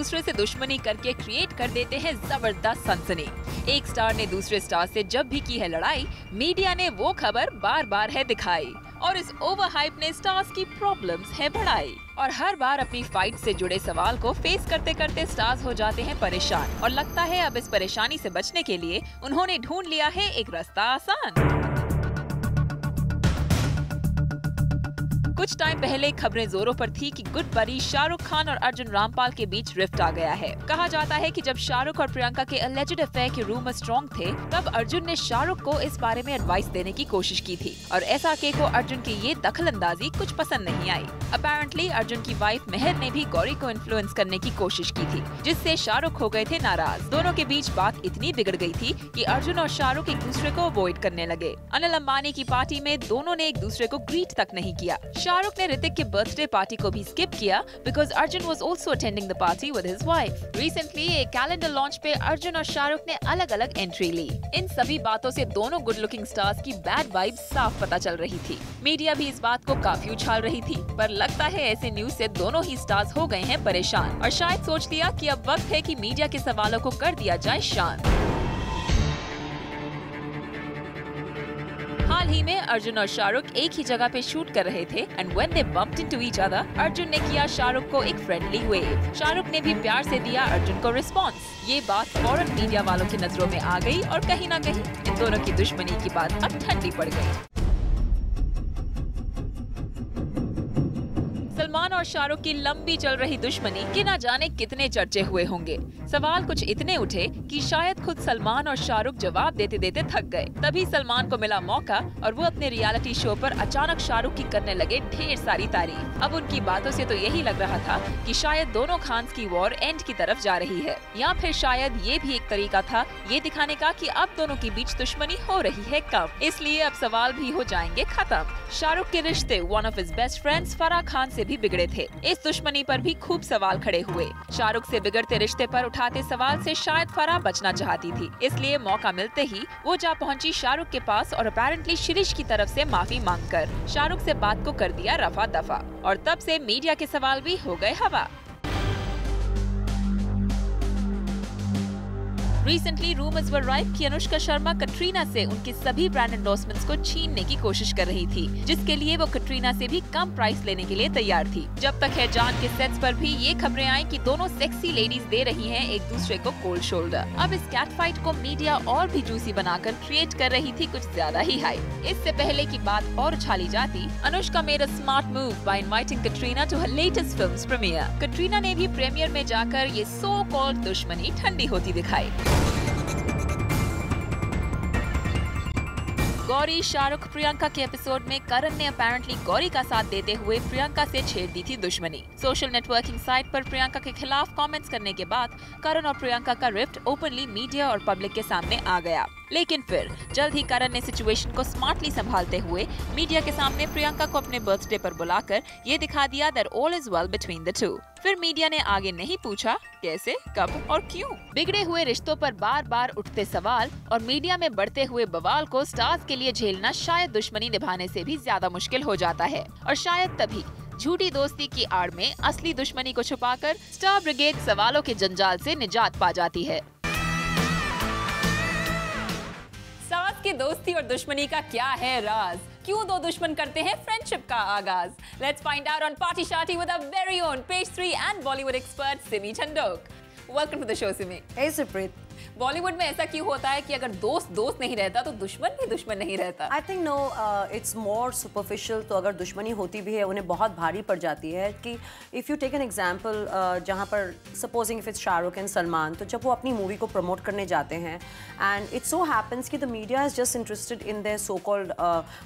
दूसरे से दुश्मनी करके क्रिएट कर देते हैं ज़बरदस्त सनसनी। एक स्टार ने दूसरे स्टार से जब भी की है लड़ाई मीडिया ने वो खबर बार बार है दिखाई। और इस ओवर हाइप ने स्टार्स की प्रॉब्लम्स है बढ़ाई। और हर बार अपनी फाइट से जुड़े सवाल को फेस करते करते स्टार्स हो जाते हैं परेशान। और लगता है अब इस परेशानी से बचने के लिए उन्होंने ढूंढ लिया है एक रास्ता आसान। कुछ टाइम पहले खबरें जोरों पर थी कि गुड बरी शाहरुख खान और अर्जुन रामपाल के बीच रिफ्ट आ गया है। कहा जाता है कि जब शाहरुख और प्रियंका के अलेजेड अफेयर के रूमर स्ट्रॉन्ग थे, तब अर्जुन ने शाहरुख को इस बारे में एडवाइस देने की कोशिश की थी। और ऐसा के अर्जुन की ये दखल अंदाजी कुछ पसंद नहीं आई। अपेरेंटली अर्जुन की वाइफ मेहर ने भी गौरी को इन्फ्लुएंस करने की कोशिश की थी, जिससे शाहरुख हो गए थे नाराज़। दोनों के बीच बात इतनी बिगड़ गई थी कि अर्जुन और शाहरुख एक दूसरे को अवॉइड करने लगे। अनिल अंबानी की पार्टी में दोनों ने एक दूसरे को ग्रीट तक नहीं किया। शाहरुख ने ऋतिक के बर्थडे पार्टी को भी स्किप किया because Arjun was also attending the party with his wife recently एक कैलेंडर लॉन्च पे अर्जुन और शाहरुख ने अलग अलग एंट्री ली इन सभी बातों से दोनों गुड लुकिंग स्टार्स की बैड वाइब साफ़ पता चल रही थी मीडिया भी इस बात को काफ़ी उछाल रही थी पर लगता है ऐसे न्यूज़ से दोनों ही स्टार्स हो गए हैं परेशान और शायद सोच लिया कि अब वक्त है कि मीडिया के सवालों को कर दिया जाए शांत हाल ही में अर्जुन और शाहरुख एक ही जगह पे शूट कर रहे थे and when they bumped into each other Arjun ने किया शाहरुख को एक फ्रेंडली वे शाहरुख ने भी प्यार से दिया अर्जुन को रिस्पांस ये बात फॉरन मीडिया वालों की नज़रों में आ गई और कहीं ना कहीं इन दोनों की दुश्मनी की बात अब ठंडी पड़ गई। और शाहरुख की लंबी चल रही दुश्मनी के ना जाने कितने चर्चे हुए होंगे। सवाल कुछ इतने उठे कि शायद खुद सलमान और शाहरुख जवाब देते देते थक गए। तभी सलमान को मिला मौका और वो अपने रियलिटी शो पर अचानक शाहरुख की करने लगे ढेर सारी तारीफ़। अब उनकी बातों से तो यही लग रहा था कि शायद दोनों खान की वॉर एंड की तरफ़ जा रही है। या फिर शायद ये भी एक तरीका था, ये दिखाने का कि अब दोनों के बीच दुश्मनी हो रही है कम इसलिए अब सवाल भी हो जाएँगे खत्म। शाहरुख के रिश्ते one of his best friends Farah Khan से भी बिगड़े थे। इस दुश्मनी पर भी खूब सवाल खड़े हुए। शाहरुख से बिगड़ते रिश्ते पर उठाते सवाल से शायद फराह बचना चाहती थी। इसलिए मौका मिलते ही वो जा पहुँची शाहरुख के पास और अपेरेंटली शिरीष की तरफ़ से माफ़ी मांगकर शाहरुख से बात को कर दिया रफा दफ़ा। और तब से मीडिया के सवाल भी हो गए हवा। रिसेंटली रूमर्स वर राइफ कि अनुष्का शर्मा कटरीना से उनके सभी ब्रांड एंडोर्समेंट्स को छीनने की कोशिश कर रही थी, जिसके लिए वो कटरीना से भी कम प्राइस लेने के लिए तैयार थी। जब तक है जान के सेट्स पर भी ये खबरें आई कि दोनों सेक्सी लेडीज़ दे रही हैं एक दूसरे को कोल्ड शोल्डर अब इस कैट फाइट को मीडिया और भी जूसी बनाकर क्रिएट कर रही थी कुछ ज़्यादा ही हाई इससे पहले की बात और उछाली जाती, Anushka a smart move by inviting Katrina to her latest films premiere Katrina ने भी प्रीमियर में जाकर ये सो कॉल्ड दुश्मनी ठंडी होती दिखाई। गौरी शाहरुख प्रियंका के एपिसोड में करण ने अपेरेंटली गौरी का साथ देते हुए प्रियंका से छेड़ दी थी दुश्मनी। सोशल नेटवर्किंग साइट पर प्रियंका के खिलाफ कमेंट्स करने के बाद करण और प्रियंका का रिफ्ट ओपनली मीडिया और पब्लिक के सामने आ गया। लेकिन फिर जल्द ही करण ने सिचुएशन को स्मार्टली संभालते हुए मीडिया के सामने प्रियंका को अपने बर्थडे पर बुलाकर ये दिखा दिया that all is well between the two फिर मीडिया ने आगे नहीं पूछा, कैसे, कब और क्यों? बिगड़े हुए रिश्तों पर बार बार उठते सवाल और मीडिया में बढ़ते हुए बवाल को स्टार्स के लिए झेलना शायद दुश्मनी निभाने से भी ज़्यादा मुश्किल हो जाता है। और शायद तभी झूठी दोस्ती की आड़ में असली दुश्मनी को छुपाकर स्टार ब्रिगेड सवालों के जंजाल से निजात पा जाती है। सास की दोस्ती और दुश्मनी का क्या है राज? क्यों दो दुश्मन करते हैं फ्रेंडशिप का आगाज़? Let's find out on party shorty with a very own page three and Bollywood expert Simi Chandok welcome to the show Simi hey Supreet, Bollywood में ऐसा क्यों होता है कि अगर दोस्त दोस्त नहीं रहता तो दुश्मन भी दुश्मन नहीं रहता I think no it's more superficial. तो अगर दुश्मनी होती भी है उन्हें बहुत भारी पड़ जाती है कि if you take an example जहाँ पर supposing if it's Shahrukh and Salman तो जब वो अपनी मूवी को प्रमोट करने जाते हैं एंड इट सो हैपन्स कि the media is just interested in the so called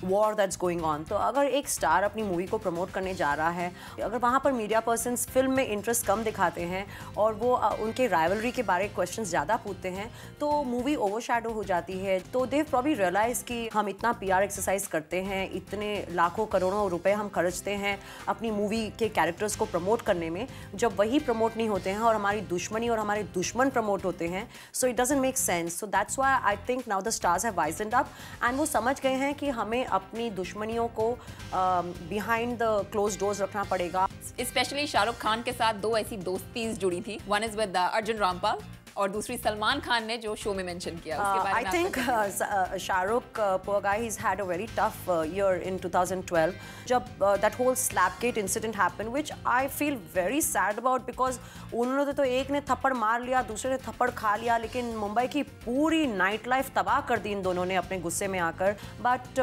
war that's going on तो अगर एक स्टार अपनी मूवी को प्रमोट करने जा रहा है अगर वहाँ पर मीडिया पर्सन फ़िल्म में इंटरेस्ट कम दिखाते हैं और वो uh, उनके राइवलरी के बारे क्वेश्चन ज़्यादा पूछते होते हैं तो मूवी ओवर हो जाती है। तो देव प्रॉब्ली रियलाइज़ कि हम इतना पीआर एक्सरसाइज करते हैं, इतने लाखों करोड़ों रुपए हम खर्चते हैं अपनी मूवी के कैरेक्टर्स को प्रमोट करने में, जब वही प्रमोट नहीं होते हैं और हमारी दुश्मनी और हमारे दुश्मन प्रमोट होते हैं so it doesn't make sense so that's why I think now the stars have wisened up and वो समझ गए हैं कि हमें अपनी दुश्मनियों को बिहाइंड द क्लोज डोर्स रखना पड़ेगा। स्पेशली शाहरुख खान के साथ दो ऐसी दोस्ती जुड़ी थी। One is with Arjun Rampal और दूसरी सलमान खान ने जो शो में मेंशन किया उसके बारे में I think Shahrukh poor guy he? Had a very tough year in 2012 जब that whole slap gate incident happen which I feel very sad about because उन्होंने तो एक ने थप्पड़ मार लिया दूसरे ने थप्पड़ खा लिया लेकिन मुंबई की पूरी नाइट लाइफ तबाह कर दी इन दोनों ने अपने गुस्से में आकर। But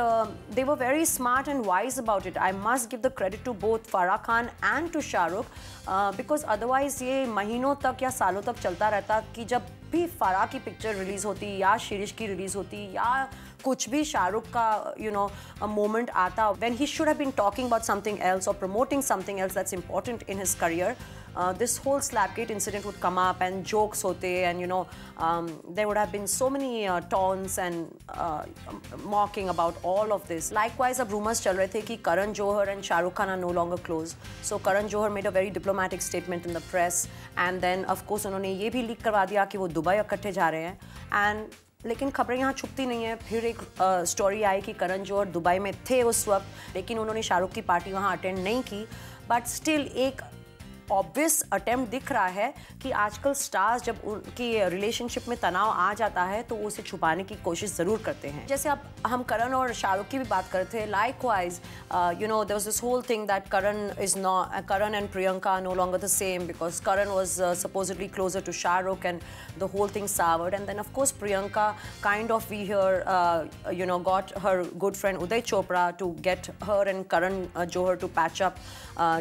they were very smart and wise about it I must give the credit to both Farah Khan and to Shahrukh because otherwise ये महीनों तक या सालों तक चलता रहता कि जब भी फराह की पिक्चर रिलीज़ होती, या शीरिश की रिलीज़ होती, या कुछ भी शाहरुख का यू नो मोमेंट आता when he should have been talking about something else और promoting something else that's important in his career this whole slapgate incident would come up and jokes होते and you know there would have been so many taunts and mocking about all of this likewise अब rumours चल रहे थे कि Karan Johar and Shahrukh Khan are no longer close so Karan Johar made a very diplomatic statement in the press and then of course उन्होंने ये भी leak करवा दिया कि वो दुबई इकट्ठे जा रहे हैं. एंड लेकिन खबरें यहाँ छुपती नहीं है. फिर एक uh, स्टोरी आई कि करण जौहर दुबई में थे उस वक्त, लेकिन उन्होंने शाहरुख की पार्टी वहाँ अटेंड नहीं की. बट स्टिल एक ऑब्वियस अटेम्प्ट दिख रहा है कि आजकल स्टार्स जब उनकी रिलेशनशिप में तनाव आ जाता है तो उसे छुपाने की कोशिश ज़रूर करते हैं। जैसे अब हम करण और शाहरुख की भी बात करते हैं likewise you know there was this whole thing that Karan is no Karan and Priyanka no longer the same because Karan was supposedly closer to Shahrukh and the whole thing soured and then of course Priyanka kind of we hear you know got her good friend Uday Chopra to get her and Karan Johar to patch up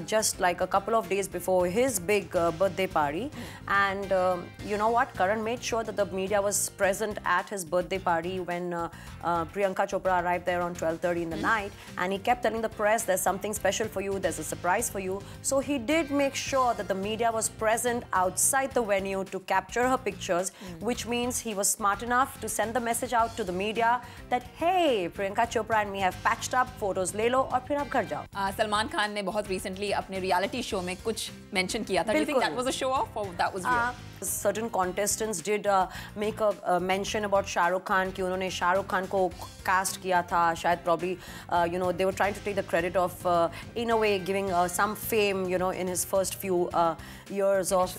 just like a couple of days before his big uh, birthday party. And um, you know what? Karan made sure that the media was present at his birthday party when uh, uh, Priyanka Chopra arrived there on 12.30 in the mm. night. And he kept telling the press, there's something special for you, there's a surprise for you. So he did make sure that the media was present outside the venue to capture her pictures, mm. which means he was smart enough to send the message out to the media that, hey, Priyanka Chopra and me have patched up, photos ले लो और फिर आप घर जाओ सलमान खान ने बहुत recently अपने reality show में कुछ Mentioned kiya tha. Do you think that was a show off or that was uh, real? Uh, certain contestants did make a mention about Shahrukh Khan कि उन्होंने शाहरुख खान को कास्ट किया था। शायद प्रॉब्ली यू नो दे वो try to take the credit of in a way giving some fame you know in his first few years of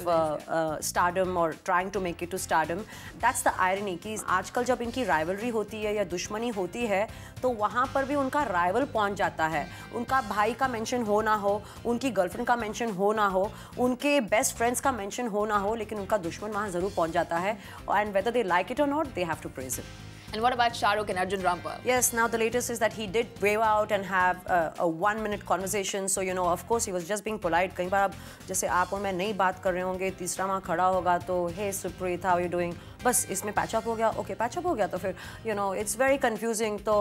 stardom और trying to make it to stardom that's the irony कि आजकल जब इनकी rivalry होती है या दुश्मनी होती है तो वहाँ पर भी उनका राइवल पहुँच जाता है। उनका भाई का मैंशन हो ना हो, उनकी गर्लफ्रेंड का मैंशन हो ना हो, उनके बेस्ट फ्रेंड्स का मैंशन हो ना हो, लेकिन दुश्मन वहाँ ज़रूर पहुँच जाता है and whether they like it और not they have to praise it And what about Shahrukh and Arjun Rampal? Yes, now the latest is that he did brave out and have a, a one-minute conversation. So you know, of course, he was just being polite. कई बार अब जैसे आप और मैं नहीं बात कर रहे होंगे तीसरा वहाँ खड़ा होगा तो hey Supriya, how are you doing? बस इसमें पैचअप हो गया ओके पैचअप हो गया तो फिर you know it's very confusing तो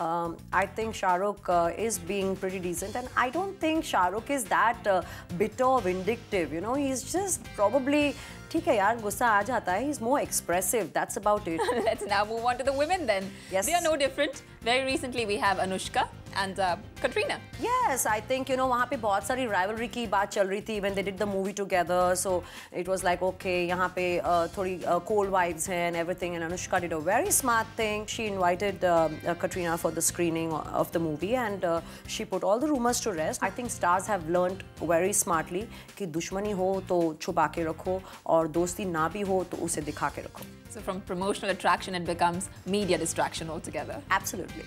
I think Shahrukh is being pretty decent and I don't think Shahrukh is that bitter vindictive you know he is just probably ठीक है यार गुस्सा आ जाता है is more expressive that's about it let's now move on to the women then they are no different very recently we have Anushka uh, Katrina. Yes, I think you know वहाँ पे बहुत सारी rivalry की बात चल रही थी when they did the movie together. So it was like okay यहाँ पे uh, थोड़ी uh, cold vibes हैं and everything. And Anushka did a very smart thing. She invited uh, uh, Katrina for the screening of the movie and uh, she put all the rumors to rest. I think stars have learned very smartly कि दुश्मनी हो तो छुपा के रखो और दोस्ती ना भी हो तो उसे दिखा के रखो. So from promotional attraction it becomes media distraction altogether. Absolutely.